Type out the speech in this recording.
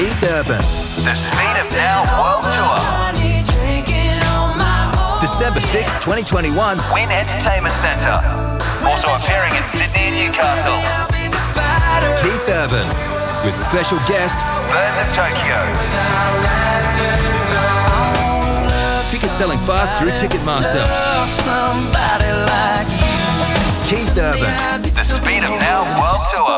Keith Urban. The Speed of Now World Tour. December 6th, 2021. Win Entertainment Centre. Also appearing in Sydney and Newcastle. Keith Urban. With special guest, Birds of Tokyo. ticket selling fast through Ticketmaster. Keith Urban. The Speed of Now World Tour.